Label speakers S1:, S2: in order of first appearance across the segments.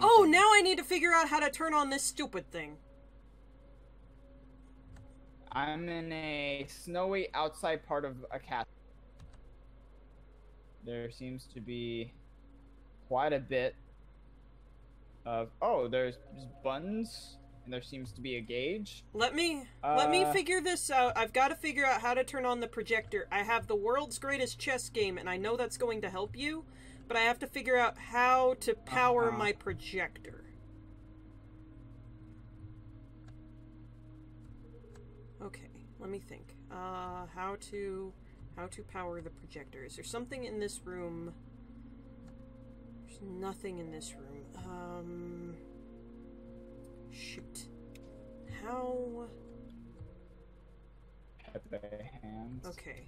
S1: Oh, now I need to figure out how to turn on this stupid thing.
S2: I'm in a snowy outside part of a castle. There seems to be quite a bit of. Oh, there's buttons, and there seems to be a gauge.
S1: Let me let me
S2: Uh,
S1: figure this out. I've got to figure out how to turn on the projector. I have the world's greatest chess game, and I know that's going to help you, but I have to figure out how to power
S2: Uh-huh.
S1: my projector. Okay, let me think. Uh, how to how to power the projector? Is there something in this room? There's nothing in this room. Um, shoot. How?
S2: Pepe hands.
S1: Okay.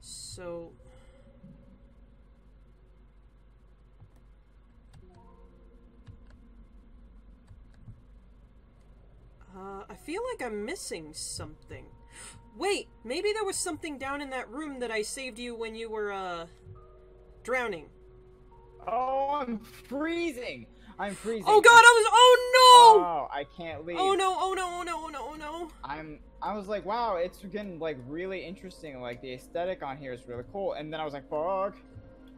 S1: So. Uh, I feel like I'm missing something. Wait, maybe there was something down in that room that I saved you when you were, uh, drowning.
S2: Oh, I'm freezing. I'm freezing.
S1: Oh god, I was. Oh no!
S2: Oh, I can't leave.
S1: Oh no, oh no, oh no, oh no, oh no.
S2: I'm. I was like, wow, it's getting like really interesting. Like the aesthetic on here is really cool. And then I was like, fuck,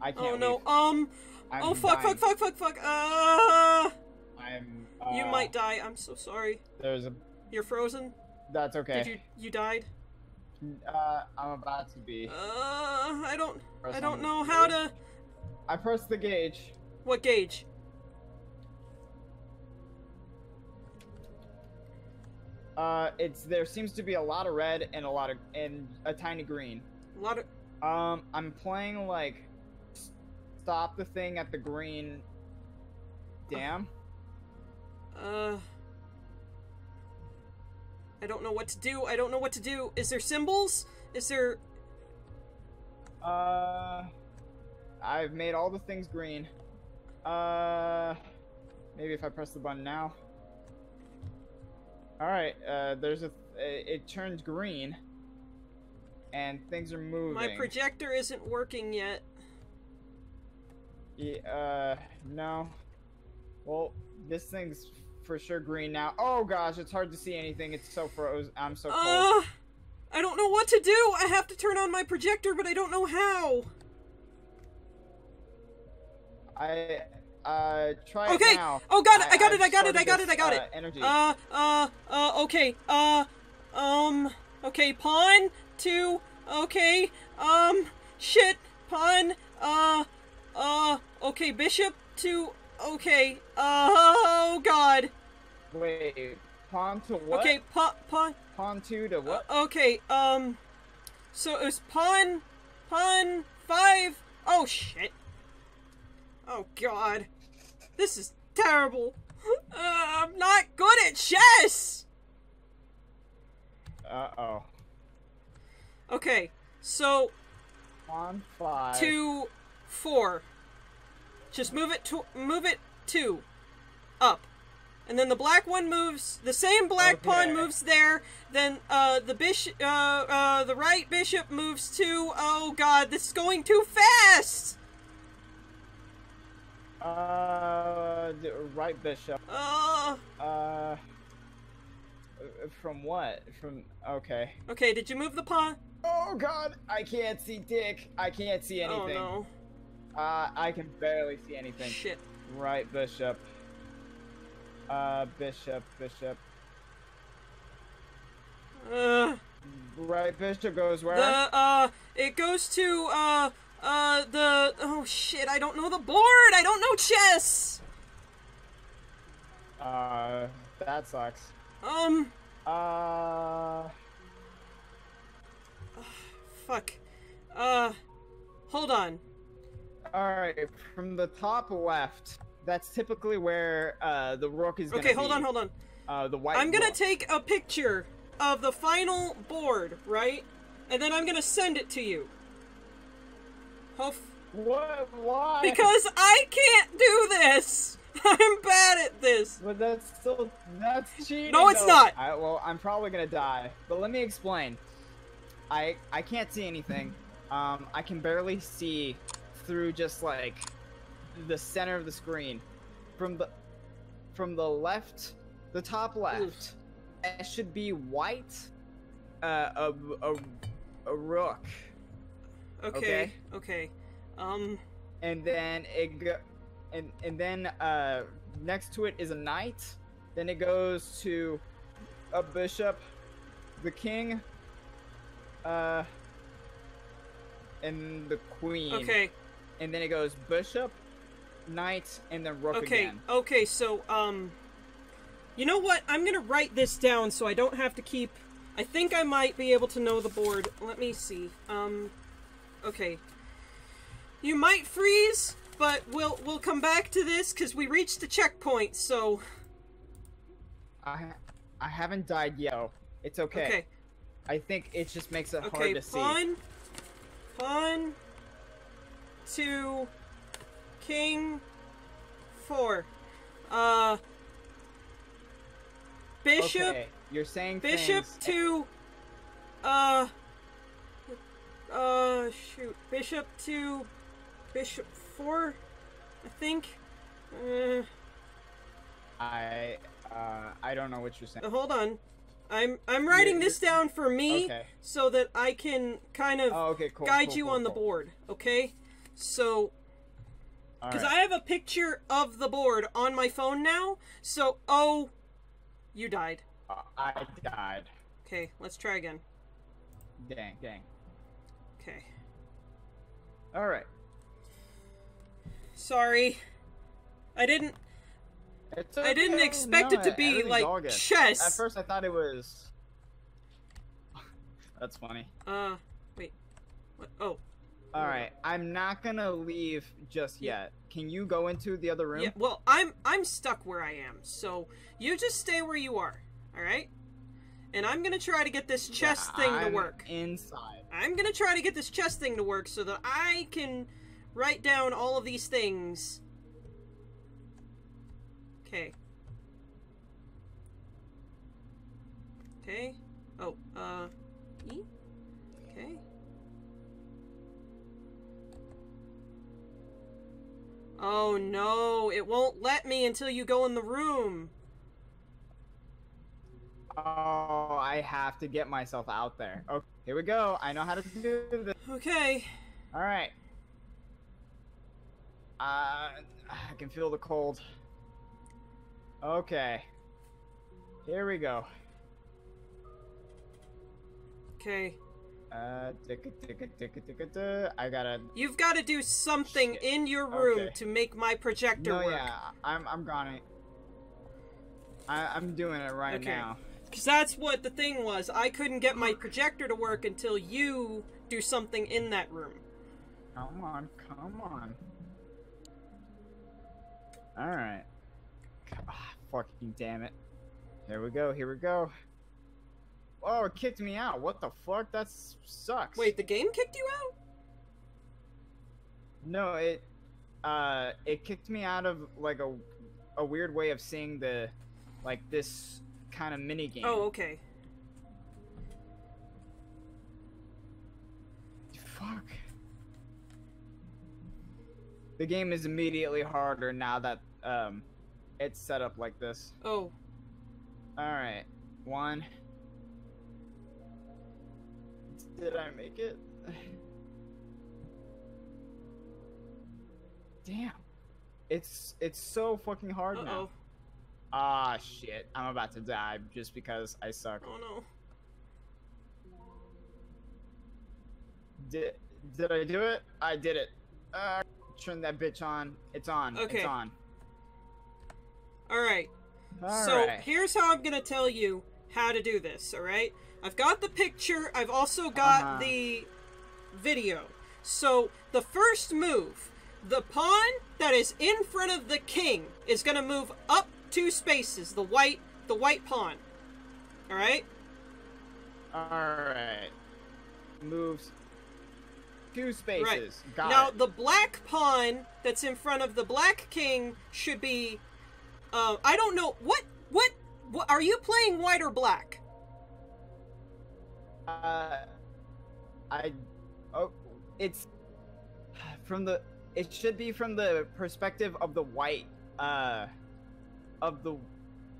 S2: I can't.
S1: Oh no,
S2: leave.
S1: um.
S2: I'm
S1: oh fuck,
S2: dying.
S1: fuck, fuck, fuck, fuck. Uh.
S2: I'm.
S1: You
S2: uh,
S1: might die. I'm so sorry.
S2: There's a.
S1: You're frozen?
S2: That's okay.
S1: Did you you died?
S2: Uh, I'm about to be.
S1: Uh, I don't I don't know how to
S2: I pressed the gauge.
S1: what gauge?
S2: Uh, it's there seems to be a lot of red and a lot of and a tiny green.
S1: A lot of
S2: Um, I'm playing like stop the thing at the green dam.
S1: Uh I don't know what to do. I don't know what to do. Is there symbols? Is there
S2: Uh, I've made all the things green. Uh, maybe if I press the button now. All right. Uh, there's a. It, it turns green, and things are moving.
S1: my projector isn't working yet.
S2: Yeah, uh, no. Well, this thing's for sure green now. Oh gosh, it's hard to see anything. It's so froze. I'm so cold.
S1: Uh I don't know what to do. I have to turn on my projector, but I don't know how.
S2: I uh try
S1: Okay. Oh, got it. I got it. I got it. I got it. I got
S2: uh,
S1: it.
S2: Energy.
S1: Uh, uh, uh, okay. Uh, um, okay, pawn, two, okay, um, shit, pawn, uh, uh, okay, bishop, two, okay, uh, oh god.
S2: Wait, pawn to what?
S1: Okay, pawn, pawn,
S2: Pawn two to what?
S1: okay, um, so it was pawn, pawn, five, oh shit. Oh god. This is terrible. Uh, I'm not good at chess!
S2: Uh oh.
S1: Okay, so
S2: Pawn five.
S1: two, four. Just move it to move it two, up, and then the black one moves. The same black pawn moves there. Then uh, the bishop, uh, uh, the right bishop moves to, Oh God, this is going too fast.
S2: Uh, d- right bishop.
S1: Uh,
S2: Uh, from what? From okay.
S1: okay, did you move the pawn?
S2: Oh God, I can't see Dick. I can't see anything.
S1: Oh
S2: Uh, I can barely see anything.
S1: shit.
S2: Right bishop. Uh, bishop, bishop.
S1: Uh,
S2: Right bishop goes where?
S1: the uh, it goes to uh, uh, the oh shit. I don't know the board. I don't know chess.
S2: Uh, that sucks.
S1: Um.
S2: Uh,
S1: Fuck. Uh, hold on.
S2: Alright, from the top left, that's typically where, uh, the rook is
S1: Okay, hold
S2: be.
S1: on, hold on.
S2: Uh, the white
S1: I'm gonna
S2: rook.
S1: take a picture of the final board, right? And then I'm gonna send it to you. Hof-
S2: What? Why?
S1: because I can't do this. I'm bad at this.
S2: But that's still that's cheating.
S1: No, it's
S2: though.
S1: not.
S2: I, well, I'm probably gonna die. But let me explain. I I can't see anything. Um, I can barely see through just like the center of the screen. from the from the left, the top left, it should be white, uh, a a, a rook,
S1: Okay.
S2: Okay.
S1: Okay. Um.
S2: and then it go, and and then uh next to it is a knight. Then it goes to a bishop, the king, uh, and the queen.
S1: Okay.
S2: And then it goes bishop, knight, and then rook
S1: Okay.
S2: again.
S1: Okay. So um. You know what? I'm gonna write this down so I don't have to keep. I think I might be able to know the board. Let me see. Um. Okay. You might freeze, but we'll we'll come back to this because we reached the checkpoint. So
S2: I I haven't died yet. It's okay.
S1: okay.
S2: I think it just makes it
S1: Okay.
S2: hard to see.
S1: Pawn. Pawn. Two. King. Four. Uh. Bishop.
S2: Okay, you're saying
S1: Bishop
S2: things-
S1: to. Uh. Uh. Shoot. Bishop to. Bishop four. I think. Uh.
S2: I uh I don't know what you're saying.
S1: Hold on. I'm I'm writing this down for me
S2: Okay.
S1: so that I can kind of
S2: Oh, okay, cool.
S1: guide
S2: cool,
S1: you
S2: cool,
S1: on the board, okay? So, because
S2: right.
S1: I have a picture of the board on my phone now, so, oh, you died.
S2: Uh, I died.
S1: Okay, let's try again.
S2: Dang, dang.
S1: Okay.
S2: All right.
S1: Sorry. I didn't,
S2: It's
S1: I didn't expect
S2: no,
S1: it to be, like, chess.
S2: At first, I thought it was. That's funny.
S1: Uh, wait. What? Oh,
S2: All right, I'm not gonna leave just yet. Can you go into the other room?
S1: yeah, well, I'm, I'm stuck where I am, so you just stay where you are, alright? And I'm gonna try to get this chest
S2: Yeah,
S1: thing to
S2: I'm
S1: work.
S2: Inside.
S1: I'm gonna try to get this chest thing to work so that I can write down all of these things. Okay. Okay. Oh, uh, E? Okay. Oh no, it won't let me until you go in the room.
S2: Oh, I have to get myself out there. Okay, here we go. I know how to do this.
S1: Okay.
S2: All right. Uh, I can feel the cold. Okay. Here we go.
S1: Okay.
S2: Uh, ticka, ticka, ticka, ticka, ticka. I gotta.
S1: You've got to do something
S2: Shit.
S1: in your room
S2: Okay.
S1: to make my projector
S2: No,
S1: work.
S2: yeah, I'm, I'm gonna. I, I'm doing it right
S1: Okay.
S2: now.
S1: Because that's what the thing was. I couldn't get my projector to work until you do something in that room.
S2: Come on, come on. All right. Ah, fucking damn it. Here we go. Here we go. Oh, it kicked me out. What the fuck? That sucks.
S1: Wait, the game kicked you out?
S2: No, it uh it kicked me out of like a a weird way of seeing the like this kind of mini game.
S1: Oh, okay.
S2: fuck. The game is immediately harder now that um it's set up like this.
S1: Oh,
S2: All right. One. Did I make it? Damn. It's it's so fucking hard
S1: uh
S2: now.
S1: oh.
S2: Ah shit. I'm about to die just because I suck.
S1: Oh no.
S2: Did did I do it? I did it. Uh turn that bitch on. It's on.
S1: Okay.
S2: It's on.
S1: Alright.
S2: All
S1: so
S2: right.
S1: here's how I'm gonna tell you how to do this, alright? I've got the picture, I've also got
S2: Uh-huh.
S1: the video. So the first move, the pawn that is in front of the king is gonna move up two spaces, the white the white pawn. Alright?
S2: Alright. Moves two spaces. Got
S1: now
S2: it.
S1: the black pawn that's in front of the black king should be uh, I don't know what what what are you playing white or black?
S2: Uh, I. Oh, it's from the. It should be from the perspective of the white uh of the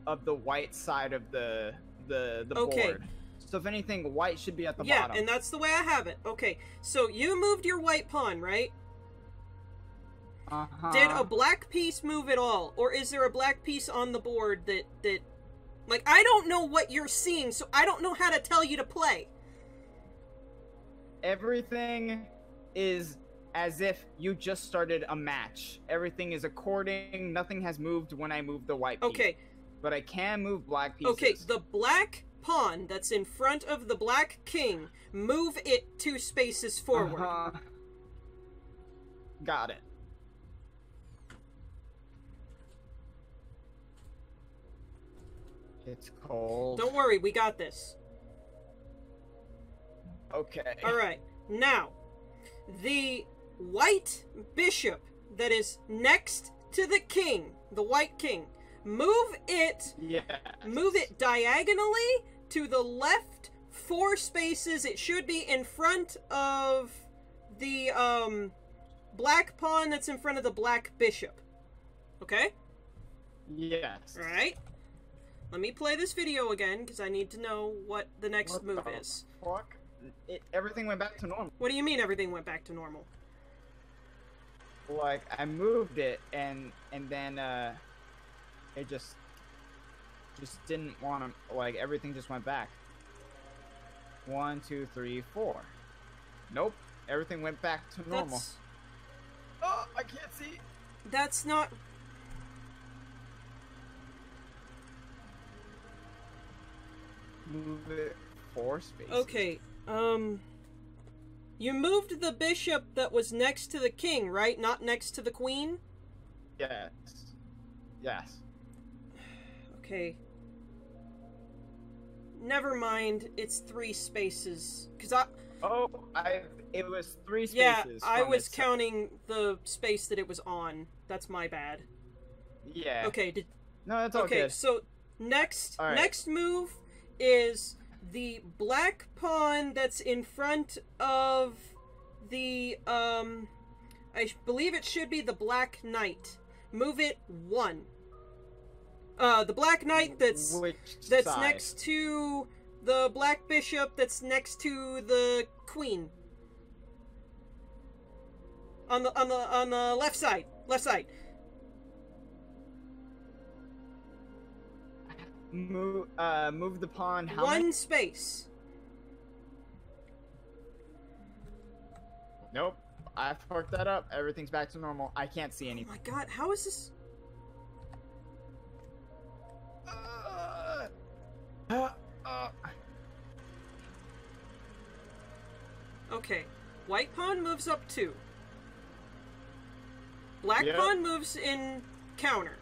S2: of the white side of the the the
S1: Okay.
S2: board. So if anything, white should be at the
S1: yeah,
S2: bottom.
S1: and that's the way I have it. Okay, so you moved your white pawn, right?
S2: uh-huh.
S1: Did a black piece move at all, or is there a black piece on the board that that, like, I don't know what you're seeing, so I don't know how to tell you to play.
S2: Everything is as if you just started a match. Everything is according. Nothing has moved when I move the white piece.
S1: Okay,
S2: But I can move black pieces.
S1: okay, the black pawn that's in front of the black king, move it two spaces forward.
S2: Uh-huh. Got it. It's cold.
S1: Don't worry, we got this.
S2: Okay.
S1: All right. Now, the white bishop that is next to the king, the white king, move it,
S2: Yeah.
S1: move it diagonally to the left four spaces. It should be in front of the um black pawn that's in front of the black bishop. Okay?
S2: Yes.
S1: All right. Let me play this video again because I need to know what the next
S2: What
S1: move
S2: the
S1: is.
S2: Fuck. It, everything went back to normal.
S1: What do you mean everything went back to normal?
S2: Like I moved it and and then uh it just just didn't want to like everything just went back. One, two, three, four. Nope. Everything went back to normal.
S1: That's
S2: Oh, I can't see.
S1: that's not
S2: Move it four spaces.
S1: okay. Um you moved the bishop that was next to the king, right? Not next to the queen?
S2: Yes. Yes.
S1: Okay. Never mind. It's 3 spaces cuz I
S2: Oh, I. It was three spaces.
S1: Yeah.
S2: I
S1: was counting the space that it was on. That's my bad.
S2: Yeah.
S1: Okay, did
S2: No, that's all
S1: okay,
S2: good.
S1: so next
S2: right.
S1: next move is the black pawn that's in front of the um I believe it should be the black knight. Move it one. Uh the black knight that's
S2: Which
S1: that's
S2: side?
S1: next to the black bishop that's next to the queen. On the on the on the left side. Left side.
S2: Move. Uh, move the pawn. How
S1: one
S2: many?
S1: space.
S2: Nope. I fucked that up. Everything's back to normal. I can't see
S1: Oh
S2: anything.
S1: my god, how is this?
S2: Uh, uh, uh.
S1: Okay. White pawn moves up two. Black
S2: Yep.
S1: pawn moves in counter.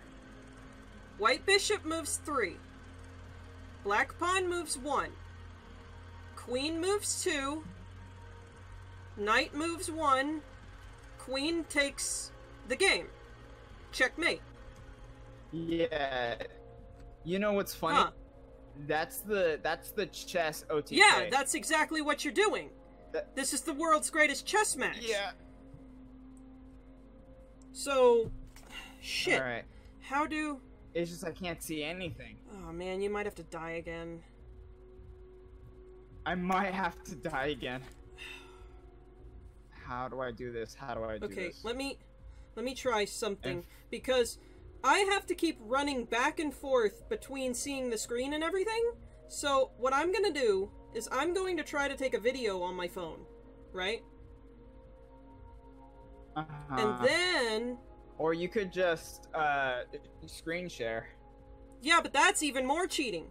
S1: White bishop moves three. Black pawn moves one. Queen moves two. Knight moves one. Queen takes the game. Checkmate.
S2: Yeah. You know what's funny?
S1: Huh.
S2: That's the that's the chess OTK.
S1: Yeah, that's exactly what you're doing.
S2: That-
S1: This is the world's greatest chess match.
S2: Yeah.
S1: So, shit.
S2: All right.
S1: How do?
S2: It's just I can't see anything.
S1: Oh man, you might have to die again.
S2: I might have to die again. How do I do this? How do I do
S1: Okay,
S2: this?
S1: let me let me try something because I have to keep running back and forth between seeing the screen and everything. So, what I'm going to do is I'm going to try to take a video on my phone, right?
S2: Uh-huh.
S1: And then
S2: Or you could just uh screen share.
S1: Yeah, but that's even more cheating.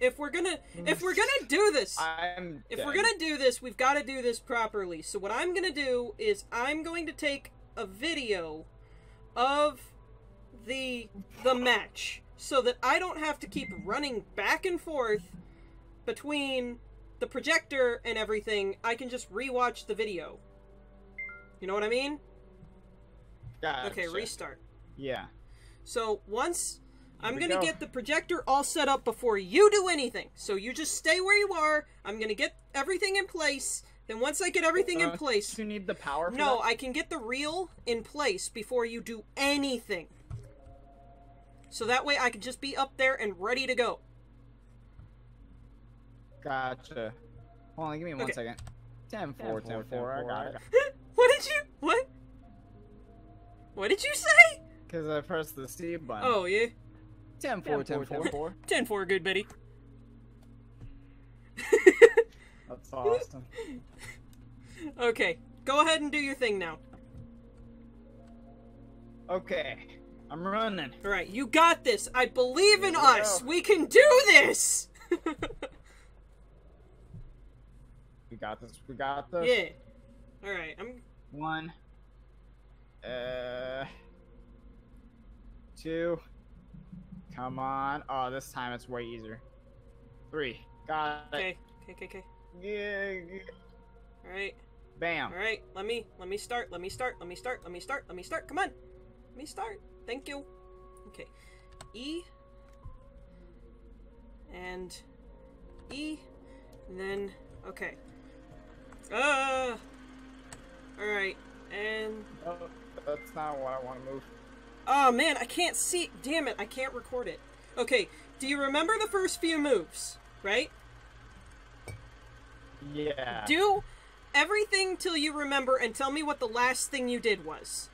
S1: If we're going to if we're going to do this,
S2: I'm
S1: If
S2: dead.
S1: we're gonna do this, we've got to do this properly. So what I'm gonna do is I'm going to take a video of the the match so that I don't have to keep running back and forth between the projector and everything. I can just rewatch the video. You know what I mean? Okay, restart.
S2: Yeah.
S1: So once I'm gonna
S2: go.
S1: get the projector all set up before you do anything. So you just stay where you are. I'm gonna get everything in place. Then once I get everything in
S2: Uh,
S1: place,
S2: You need the power. For
S1: no,
S2: that?
S1: I can get the reel in place before you do anything. So that way I can just be up there and ready to go.
S2: Gotcha. Hold on, give me one
S1: Okay.
S2: second. 10 4, 10 4, I got it.
S1: what did you what? What did you say?
S2: Because I pressed the C button.
S1: Oh yeah.
S2: 10 4, 10 4.
S1: 10 4 good Betty.
S2: That's awesome.
S1: okay, go ahead and do your thing now.
S2: Okay, I'm running.
S1: Alright, you got this. I believe in
S2: we
S1: us.
S2: go.
S1: We can do this.
S2: We got this. We got this.
S1: yeah. Alright, I'm
S2: One. Uh. Two. Come on. Oh, this time it's way easier. Three. Got it.
S1: okay. Okay, okay, okay.
S2: Yeah, yeah.
S1: Alright.
S2: Bam.
S1: Alright, let me let me start. Let me start. Let me start. Let me start. Let me start. Come on. Let me start. Thank you. Okay. E and E and then okay. Uh Alright. And
S2: Oh, that's not what I want to move.
S1: Oh man, I can't see damn it, I can't record it. Okay, do you remember the first few moves, right?
S2: Yeah.
S1: Do everything till you remember and tell me what the last thing you did was.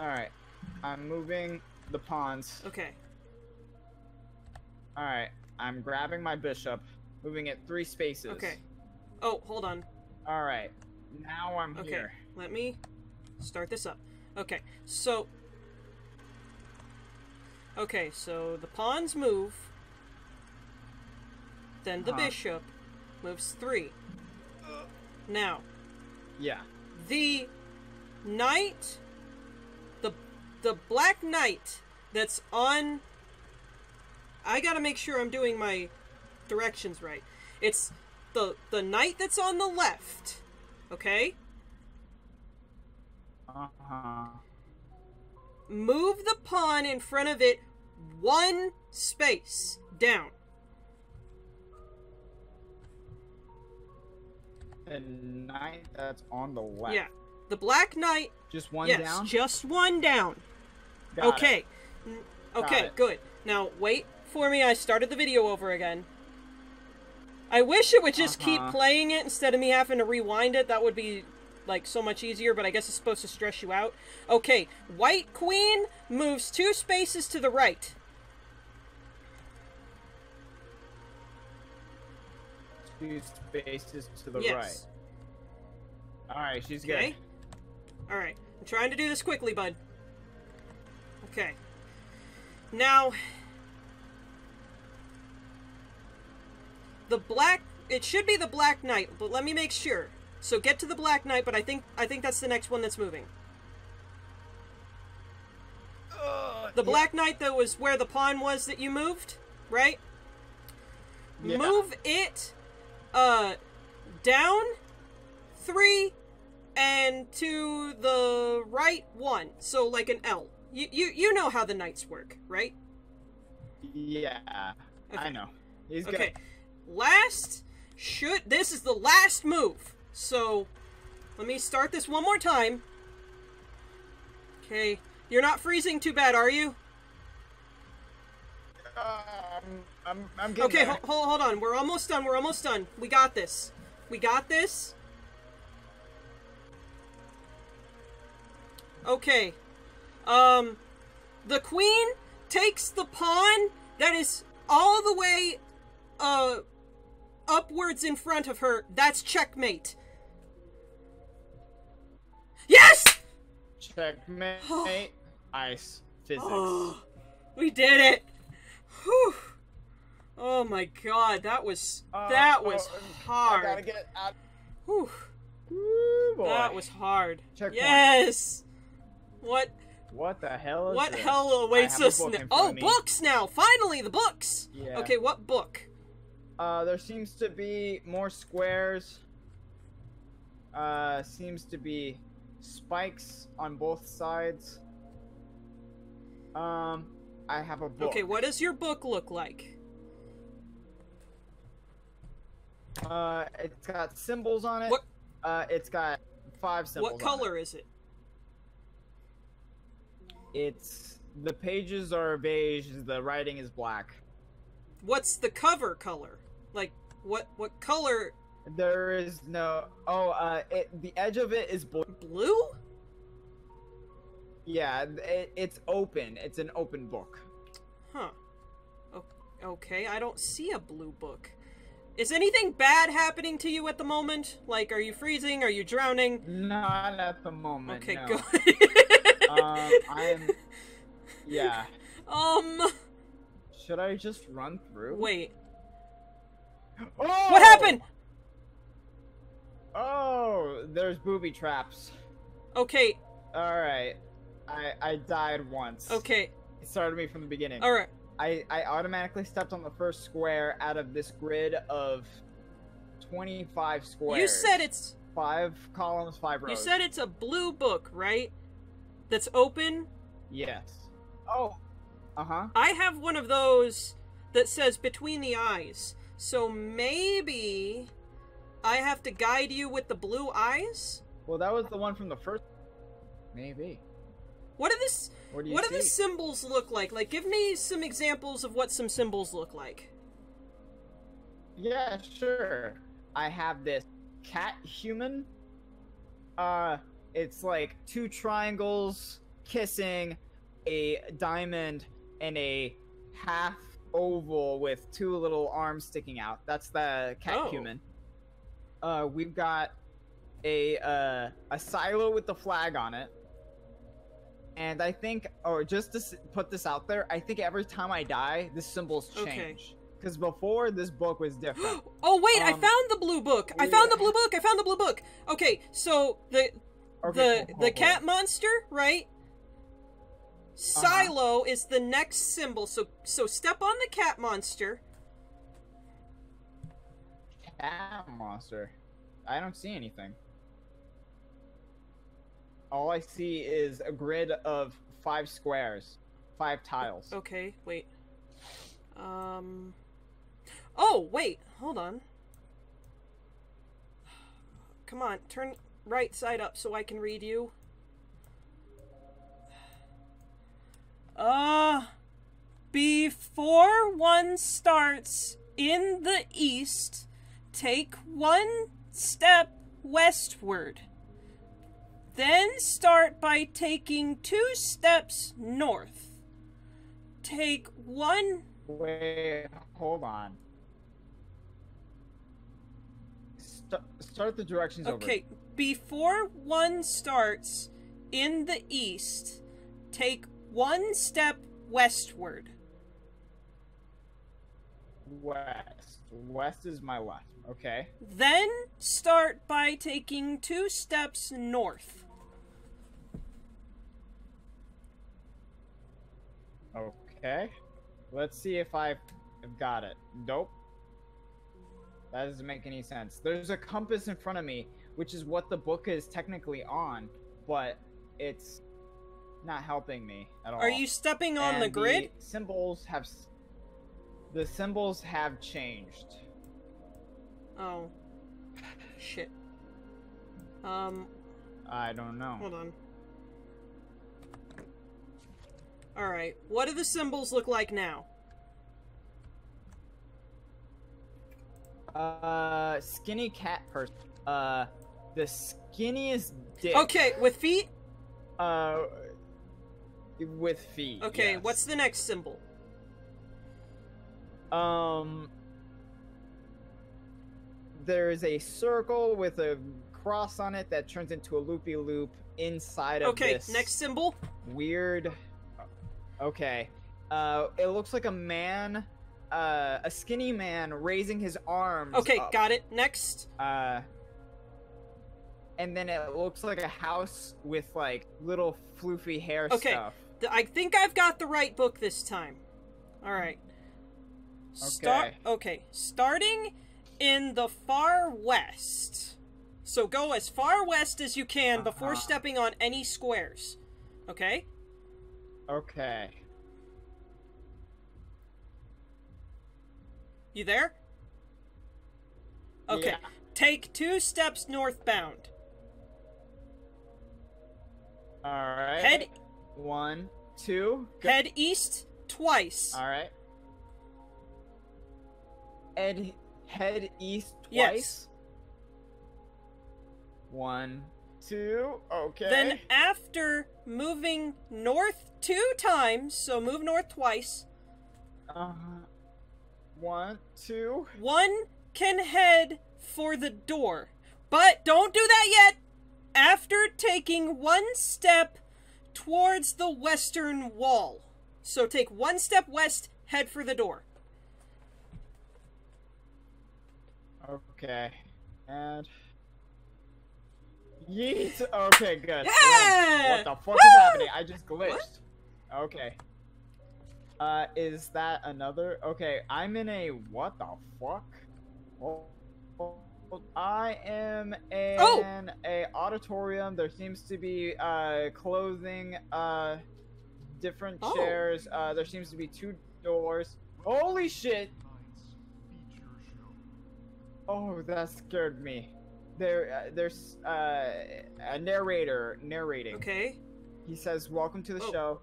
S2: Alright. I'm moving the pawns.
S1: Okay.
S2: Alright. I'm grabbing my bishop, moving it three spaces.
S1: Okay. Oh, hold on.
S2: Alright. Now I'm
S1: Okay.
S2: here.
S1: Let me start this up. Okay. So Okay, so the pawns move. Then the
S2: Uh-huh.
S1: bishop moves 3. Now,
S2: Yeah.
S1: the knight the the black knight that's on I got to make sure I'm doing my directions right. It's the the knight that's on the left. Okay?
S2: Uh-huh.
S1: Move the pawn in front of it one space down.
S2: The knight that's on the left.
S1: Yeah. The black knight,
S2: Just one
S1: yes,
S2: down?
S1: just one down.
S2: Got it.
S1: okay. N- Okay,
S2: it.
S1: good. Now wait for me. I started the video over again. I wish it would just keep
S2: Uh-huh.
S1: playing it instead of me having to rewind it. That would be like so much easier, but I guess it's supposed to stress you out. Okay, white queen moves two spaces to the right.
S2: Two spaces to the
S1: yes.
S2: right. Alright, she's good.
S1: All right. I'm trying to do this quickly, bud. Okay. Now, the black. It should be the Black Knight, but let me make sure. So get to the Black Knight, but I think I think that's the next one that's moving.
S2: Ugh,
S1: The
S2: yeah.
S1: Black Knight that was where the pawn was that you moved, right?
S2: Yeah.
S1: Move it uh down 3 and to the right 1. So like an L. You you you know how the knights work, right?
S2: Yeah. I know. He's
S1: Okay.
S2: good.
S1: Last should this is the last move. So let me start this one more time. Okay. You're not freezing too bad, are you?
S2: Um, I'm, I'm
S1: Okay, ho- hold, hold on. We're almost done. We're almost done. We got this. We got this. Okay. Um, the queen takes the pawn that is all the way, uh, upwards in front of her. That's checkmate. Yes!
S2: Checkmate. Ice. Physics.
S1: Oh, we did it. Whew. Oh my god, that was
S2: Uh,
S1: that was
S2: oh,
S1: hard.
S2: I gotta get out.
S1: Whew.
S2: Boy.
S1: That was hard.
S2: Checkpoint.
S1: Yes. What
S2: What the hell is
S1: what
S2: this?
S1: hell awaits
S2: I have a
S1: us
S2: book
S1: now? Oh, books now. Finally, the books.
S2: Yeah.
S1: Okay, what book?
S2: Uh, there seems to be more squares. Uh, seems to be spikes on both sides. Um, I have a book.
S1: Okay, what does your book look like?
S2: Uh, it's got symbols on it.
S1: What-
S2: Uh, it's got five symbols.
S1: What
S2: on it.
S1: color is it?
S2: It's the pages are beige. The writing is black.
S1: What's the cover color? Like what what color?
S2: There is no. Oh, uh, it, the edge of it is blue.
S1: Blue?
S2: Yeah, it, it's open. It's an open book.
S1: Huh. Okay, I don't see a blue book. Is anything bad happening to you at the moment? Like, are you freezing? Are you drowning?
S2: Not at the moment.
S1: Okay,
S2: no.
S1: good.
S2: um, I'm. Yeah.
S1: um,
S2: Should I just run through?
S1: wait.
S2: Oh!
S1: What happened?
S2: Oh, there's booby traps.
S1: Okay,
S2: All right. I I died once.
S1: okay,
S2: It started me from the beginning.
S1: all right.
S2: I I automatically stepped on the first square out of this grid of 25 squares.
S1: You said it's
S2: five columns, five rows.
S1: you said it's a blue book, right? That's open.
S2: yes. Oh. Uh huh.
S1: I have one of those that says between the eyes. So maybe I have to guide you with the blue eyes?
S2: Well, that was the one from the first. Maybe.
S1: What do this
S2: What do you
S1: what do the symbols look like? Like give me some examples of what some symbols look like.
S2: Yeah, sure. I have this cat human. Uh, it's like two triangles kissing, a diamond, and a half oval with two little arms sticking out. That's the cat
S1: Oh.
S2: human. Uh, we've got a uh, a silo with the flag on it. And I think, or just to put this out there, I think every time I die, the symbols
S1: Okay.
S2: change. Because before, this book was different.
S1: Oh wait, I
S2: Um,
S1: found the blue book. I found the blue book. I found the blue book. Okay, so the
S2: Okay,
S1: the
S2: cool, cool,
S1: the
S2: cool.
S1: cat monster, right? Silo is the next symbol. So so step on the cat monster.
S2: Cat monster. I don't see anything. All I see is a grid of five squares, five tiles.
S1: Okay, wait. Um. Oh wait, hold on. Come on, turn right side up so I can read you. Uh, before one starts in the east, take one step westward. Then start by taking two steps north. Take one.
S2: Wait, hold on. St- start the directions over.
S1: Okay, before one starts in the east, take one step westward.
S2: West. West is my left. Okay.
S1: Then start by taking two steps north.
S2: Okay. Let's see if I've got it. Nope. That doesn't make any sense. There's a compass in front of me, which is what the book is technically on, but it's not helping me at all.
S1: Are you stepping on
S2: And
S1: the grid?
S2: symbols have the symbols have changed.
S1: Oh. Shit. Um,
S2: I don't know.
S1: hold on. Alright, what do the symbols look like now?
S2: Uh, skinny cat person. Uh, the skinniest dick.
S1: Okay, with feet?
S2: Uh, with feet.
S1: Okay,
S2: yes.
S1: what's the next symbol?
S2: Um, there's a circle with a cross on it that turns into a loopy loop inside of
S1: Okay,
S2: this
S1: next symbol?
S2: weird. Okay, uh, it looks like a man, uh, a skinny man raising his arms.
S1: Okay,
S2: up.
S1: got it. Next.
S2: Uh, and then it looks like a house with like little floofy hair
S1: Okay.
S2: stuff.
S1: Th- I think I've got the right book this time. All right. Start.
S2: Okay.
S1: Okay. Starting in the far west. So go as far west as you can before
S2: Uh-huh.
S1: stepping on any squares. Okay.
S2: Okay.
S1: You there? Okay.
S2: Yeah.
S1: Take two steps northbound.
S2: All right.
S1: Head
S2: One, two. Go.
S1: head east twice.
S2: All right. Head head east twice.
S1: Yes.
S2: One, two. Okay.
S1: Then after moving north two times, so move north twice,
S2: Uh, one, two.
S1: one can head for the door. But don't do that yet. After taking one step towards the western wall. So take one step west, head for the door.
S2: Okay. And. Yeet! Okay, good.
S1: Yeah!
S2: What the fuck
S1: Woo!
S2: is happening? I just glitched. Okay. Uh, is that another? Okay, I'm in a. What the fuck? Oh, oh, I am in
S1: Oh!
S2: a auditorium. There seems to be uh clothing, uh, different
S1: Oh.
S2: chairs. Uh, there seems to be two doors. Holy shit! Oh, that scared me. There, uh, there's uh, a narrator narrating.
S1: Okay.
S2: He says, "Welcome to the
S1: Oh.
S2: show."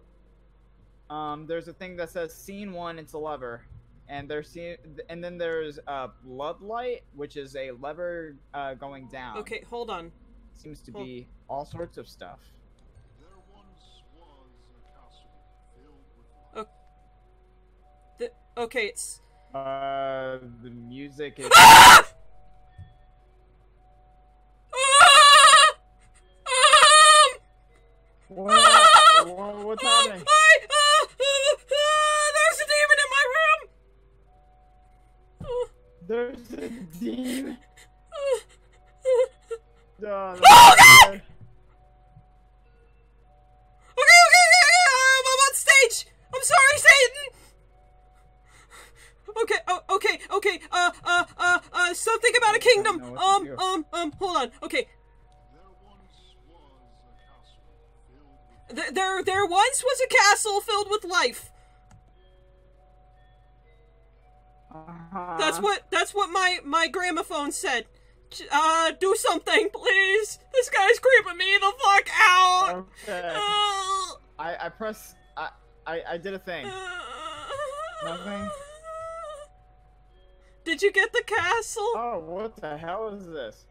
S2: Um, there's a thing that says "Scene One." It's a lever, and there's scene, and then there's uh, "Bloodlight," which is a lever uh, going down.
S1: Okay, hold on.
S2: Seems to
S1: Hold-
S2: be all sorts of stuff.
S3: There once was a castle filled with
S1: The, okay, it's.
S2: Uh, the music is. What? What- What's
S1: Um,
S2: happening?
S1: Uh, uh, uh, there's a demon in my room!
S2: There's a demon.
S1: Um, um, hold on, okay.
S3: There once was a castle filled with
S1: there, there once was a castle filled with life.
S2: Uh-huh.
S1: That's what, that's what my, my gramophone said. Uh, do something, please! This guy's creeping me the fuck out!
S2: Okay.
S1: Uh,
S2: I I press. I I I did a thing. Nothing?
S1: Did you get the castle?
S2: Oh, what the hell is this?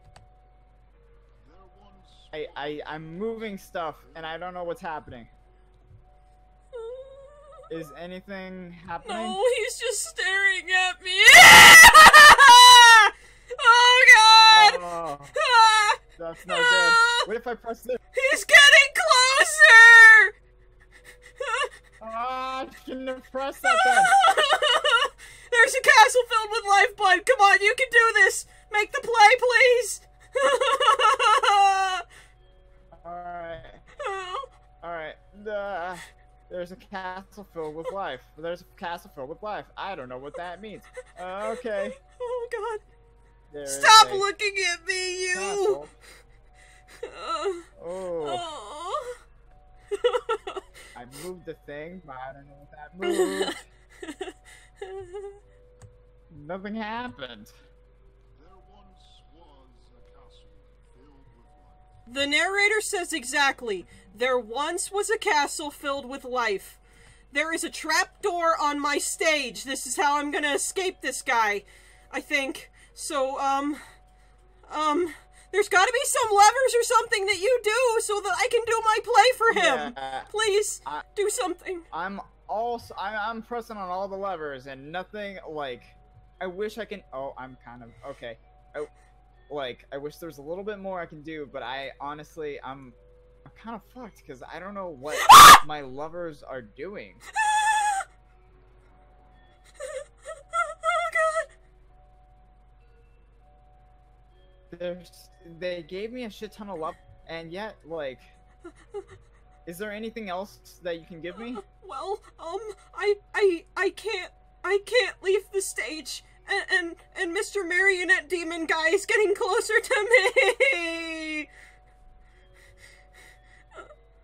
S2: I I I'm moving stuff and I don't know what's happening. Is anything happening?
S1: No, he's just staring at me. oh god!
S2: Oh, that's not good. What if I press this?
S1: He's getting closer!
S2: Ah, I shouldn't have pressed that then.
S1: A castle filled with life, bud. Come on, you can do this. Make the play, please.
S2: Alright. Alright. Uh, there's a castle filled with life. There's a castle filled with life. I don't know what that means. Uh, okay.
S1: oh god.
S2: There
S1: Stop looking at me, you. Uh,
S2: Oh.
S1: oh.
S2: I moved the thing, but I don't know what that moved. Nothing happened.
S3: there once was a castle filled with life.
S1: the narrator says exactly. There once was a castle filled with life. There is a trapdoor on my stage. This is how I'm gonna escape this guy. I think. So, um. Um. There's gotta be some levers or something that you do so that I can do my play for him.
S2: Yeah,
S1: Please,
S2: I-
S1: do something.
S2: I'm also I, I'm pressing on all the levers and nothing like. I wish I can. Oh, I'm kind of okay. I, like I wish there's a little bit more I can do, but I honestly I'm I'm kind of fucked because I don't know what my lovers are doing.
S1: oh god.
S2: There's they gave me a shit ton of love, and yet like, is there anything else that you can give me?
S1: Well, um, I, I, I can't, I can't leave the stage, and and, and Mr. Marionette Demon guy is getting closer to me.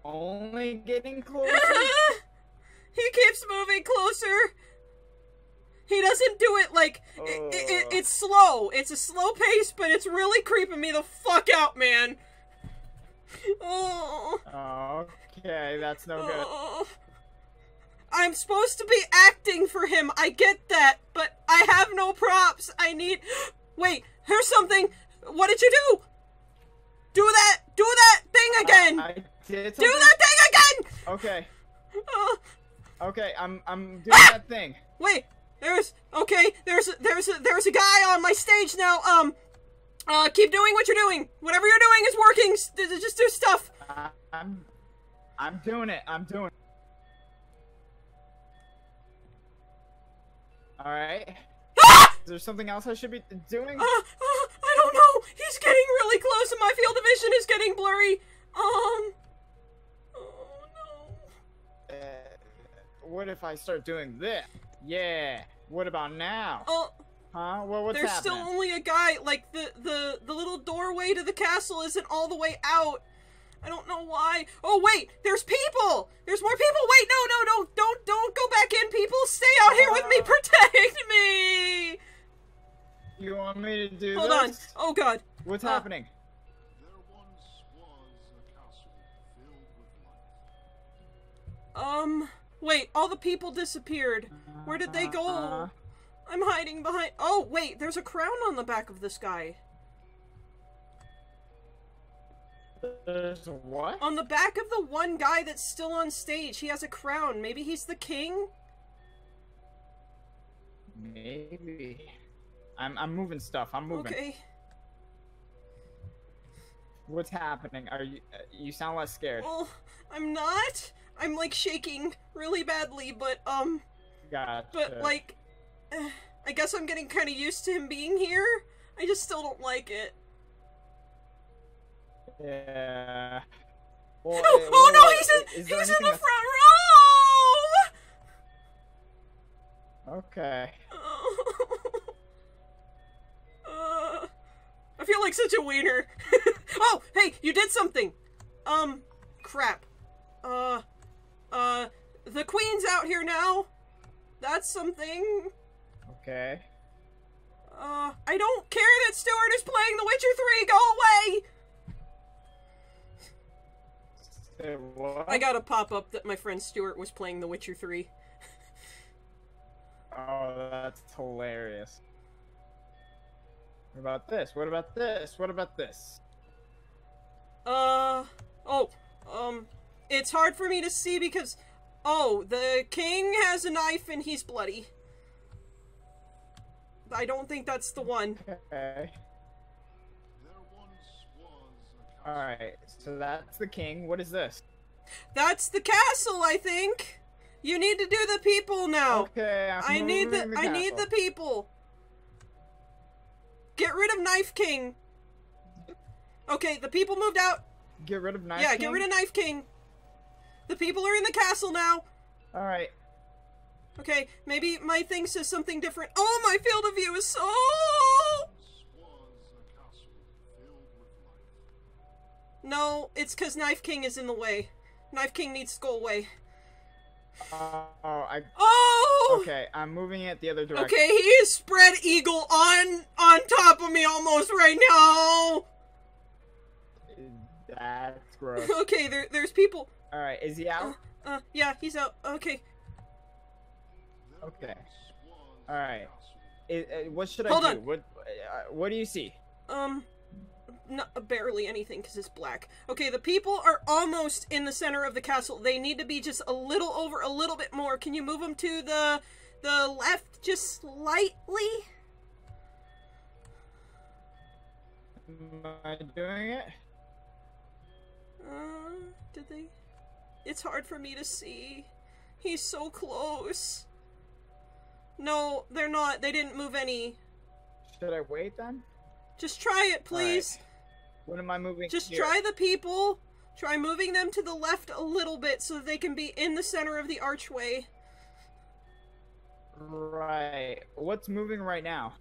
S2: Only getting closer.
S1: he keeps moving closer. He doesn't do it like it, it, it's slow. It's a slow pace, but it's really creeping me the fuck out, man. Oh.
S2: Okay, that's no good.
S1: oh. I'm supposed to be acting for him. I get that, but I have no props. I need. Wait, here's something. What did you do? Do that. Do that thing again.
S2: I did
S1: do that thing again.
S2: Okay,
S1: Uh,
S2: okay, I'm I'm doing
S1: Ah!
S2: that thing.
S1: Wait, there's okay. There's there's a, there's a guy on my stage now. Um, uh, keep doing what you're doing. Whatever you're doing is working. S- d- d- Just do stuff.
S2: I'm I'm doing it. I'm doing. All right.
S1: Ah!
S2: Is there something else I should be doing?
S1: Uh, uh, I don't know. He's getting really close, and my field of vision is getting blurry. Um. Oh no.
S2: Uh, what if I start doing this? Yeah. What about now?
S1: Oh,
S2: Huh? Well, what's
S1: there's
S2: happening?
S1: still only a guy. Like the the the little doorway to the castle isn't all the way out. I don't know why. Oh wait, there's people. There's more people. Wait, no, no, no, don't don't go back in. People, stay out here with me. Protect me.
S2: You want me to do
S1: Hold
S2: this?
S1: on. Oh god.
S2: What's
S1: Uh,
S2: happening?
S3: There once was a castle filled with light.
S1: Um. Wait, all the people disappeared. Where did they go?
S2: Uh,
S1: I'm hiding behind. Oh wait, there's a crown on the back of this guy.
S2: There's what?
S1: On the back of the one guy that's still on stage, he has a crown. Maybe he's the king.
S2: Maybe. I'm I'm moving stuff. I'm moving.
S1: Okay.
S2: What's happening? Are you uh, you sound less scared?
S1: Well, I'm not. I'm like shaking really badly, but um,
S2: Gotcha.
S1: but like, I guess I'm getting kind of used to him being here. I just still don't like it.
S2: Yeah. Well,
S1: Oh,
S2: uh,
S1: oh no, he's in,
S2: i- is there
S1: he's in the front row.
S2: Okay.
S1: uh, I feel like such a wiener. oh, hey, you did something. Um, crap. Uh, uh, the queen's out here now. That's something.
S2: Okay.
S1: Uh, I don't care that Stuart is playing The Witcher 3. Go away. I got a pop up that my friend Stuart was playing The Witcher 3.
S2: Oh, that's hilarious. What about this? What about this? What about this?
S1: Uh, oh, um, it's hard for me to see because, oh, the king has a knife and he's bloody. I don't think that's the one.
S2: Okay. Alright, so that's the king. What is this?
S1: That's the castle, I think. You need to do the people now.
S2: Okay, I'm
S1: I need the,
S2: moving
S1: I need the people. Get rid of Knife King. Okay, the people moved out.
S2: Get rid of Knife
S1: yeah,
S2: King?
S1: get rid of Knife King. The people are in the castle now.
S2: Alright.
S1: Okay, maybe my thing says something different. Oh, my field of view is so. No, it's because Knife King is in the way. Knife King needs to go away.
S2: Oh, I.
S1: Oh.
S2: Okay, I'm moving it the other direction.
S1: Okay, he is spread eagle on on top of me almost right now.
S2: That's gross.
S1: Okay, there there's people.
S2: Alright, is he out?
S1: Uh, yeah, he's out. Okay.
S2: Okay.
S3: once was a
S2: Alright.
S3: castle.
S2: I- uh, what should
S1: Hold
S2: I do?
S1: on.
S2: What uh, What do you see?
S1: Um, not barely anything because it's black. Okay, the people are almost in the center of the castle. They need to be just a little over, a little bit more. Can you move them to the the left just slightly?
S2: Am I doing it?
S1: Uh, did they? It's hard for me to see. He's so close. No, they're not. They didn't move any.
S2: Should I wait then?
S1: Just try it, please.
S2: What am I moving?
S1: Just
S2: here?
S1: try the people. Try moving them to the left a little bit so that they can be in the center of the archway.
S2: Right. What's moving right now?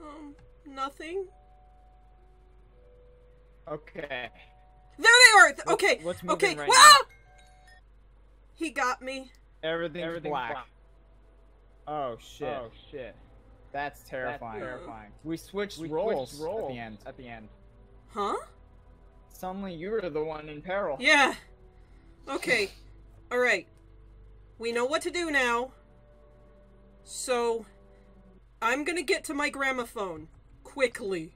S1: Um, nothing.
S2: Okay.
S1: There they are!
S2: What-
S1: okay,
S2: what's moving
S1: okay.
S2: right
S1: Ah! He got me.
S2: Everything's,
S4: Everything's
S2: black.
S4: black.
S2: Oh shit.
S4: Oh shit.
S2: That's terrifying.
S4: That's terrifying.
S2: We switched
S4: We
S2: roles,
S4: switched roles
S2: at the end.
S4: At the end.
S1: Huh?
S2: Suddenly you were the one in peril.
S1: Yeah. Okay. Alright. We know what to do now. So, I'm gonna get to my gramophone quickly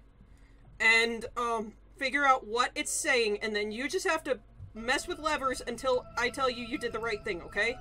S1: and, um, figure out what it's saying, and then you just have to mess with levers until I tell you you did the right thing, okay?